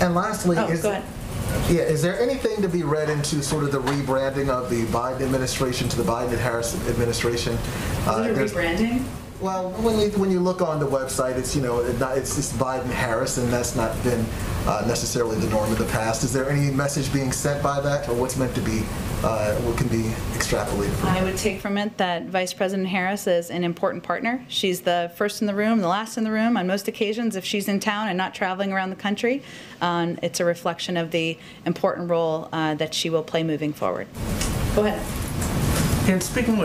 And lastly, Oh, is, yeah, is there anything to be read into sort of the rebranding of the Biden administration to the Biden and Harris administration? Uh, Is it a rebranding? Well, when you, when you look on the website, it's, you know, it not, it's just Biden Harris, and that's not been uh, necessarily the norm in the past. Is there any message being sent by that, or what's meant to be, uh, what can be extrapolated from I that? would take from it that Vice President Harris is an important partner. She's the first in the room, the last in the room on most occasions if she's in town and not traveling around the country. Um, It's a reflection of the important role uh, that she will play moving forward. Go ahead. And speaking with